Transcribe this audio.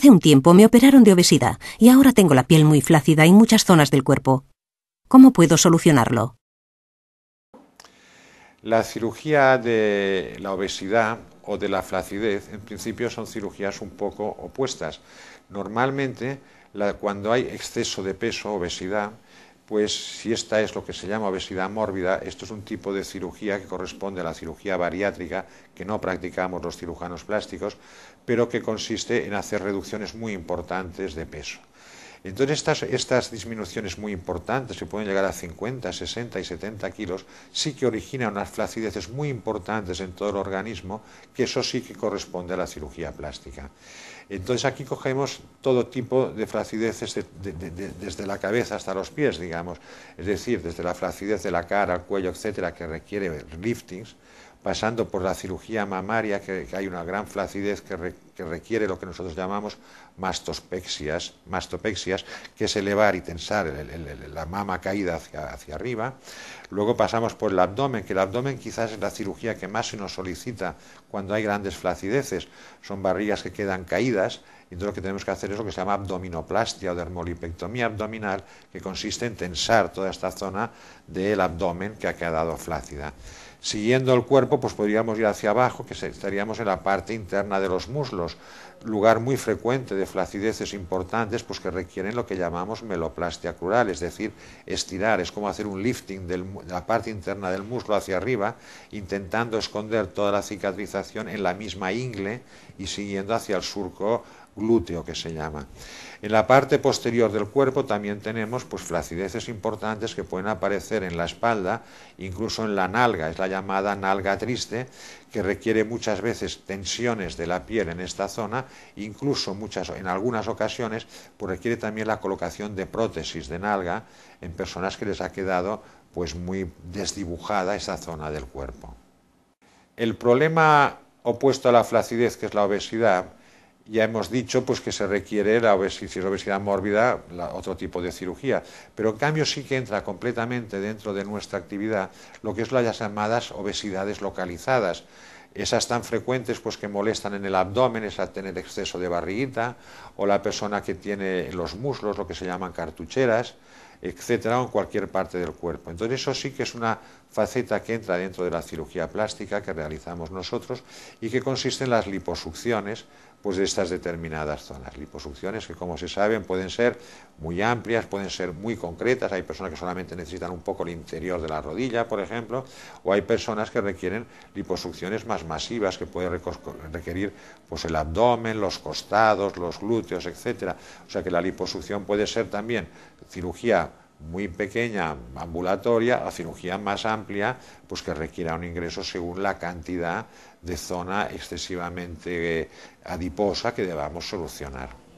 Hace un tiempo me operaron de obesidad y ahora tengo la piel muy flácida en muchas zonas del cuerpo. ¿Cómo puedo solucionarlo? La cirugía de la obesidad o de la flacidez, en principio son cirugías un poco opuestas. Normalmente, cuando hay exceso de peso, obesidad, pues si esta es lo que se llama obesidad mórbida, esto es un tipo de cirugía que corresponde a la cirugía bariátrica que no practicamos los cirujanos plásticos, pero que consiste en hacer reducciones muy importantes de peso. Entonces estas, disminuciones muy importantes, que pueden llegar a 50, 60 y 70 kilos, sí que originan unas flacideces muy importantes en todo el organismo, que eso sí que corresponde a la cirugía plástica. Entonces aquí cogemos todo tipo de flacideces desde la cabeza hasta los pies, digamos, es decir, desde la flacidez de la cara, el cuello, etcétera, que requiere liftings, pasando por la cirugía mamaria, que, hay una gran flacidez que, requiere lo que nosotros llamamos mastopexias, mastopexias que es elevar y tensar la mama caída hacia, hacia, arriba. Luego pasamos por el abdomen, que el abdomen quizás es la cirugía que más se nos solicita cuando hay grandes flacideces. Son barrigas que quedan caídas y entonces lo que tenemos que hacer es lo que se llama abdominoplastia o dermolipectomía abdominal, que consiste en tensar toda esta zona del abdomen que ha quedado flácida. Siguiendo el cuerpo, pues podríamos ir hacia abajo, que estaríamos en la parte interna de los muslos, lugar muy frecuente de flacideces importantes, pues que requieren lo que llamamos meloplastia crural, es decir, estirar, es como hacer un lifting de la parte interna del muslo hacia arriba, intentando esconder toda la cicatrización en la misma ingle y siguiendo hacia el surco glúteo que se llama. En la parte posterior del cuerpo también tenemos pues, flacideces importantes que pueden aparecer en la espalda, incluso en la nalga, es la llamada nalga triste, que requiere muchas veces tensiones de la piel en esta zona, incluso muchas, en algunas ocasiones pues, requiere también la colocación de prótesis de nalga en personas que les ha quedado pues, muy desdibujada esa zona del cuerpo. El problema opuesto a la flacidez, que es la obesidad, ya hemos dicho pues, que se requiere la obesidad, si es obesidad mórbida, otro tipo de cirugía. Pero en cambio sí que entra completamente dentro de nuestra actividad lo que es las llamadas obesidades localizadas. Esas tan frecuentes pues, que molestan en el abdomen, esa tener exceso de barriguita, o la persona que tiene en los muslos, lo que se llaman cartucheras, etcétera, o en cualquier parte del cuerpo. Entonces eso sí que es una faceta que entra dentro de la cirugía plástica que realizamos nosotros y que consiste en las liposucciones pues de estas determinadas zonas. Liposucciones que, como se saben, pueden ser muy amplias, pueden ser muy concretas. Hay personas que solamente necesitan un poco el interior de la rodilla, por ejemplo, o hay personas que requieren liposucciones más masivas, que pueden requerir pues, el abdomen, los costados, los glúteos, etcétera. O sea que la liposucción puede ser también cirugía muy pequeña, ambulatoria, a cirugía más amplia, pues que requiera un ingreso según la cantidad de zona excesivamente adiposa que debamos solucionar.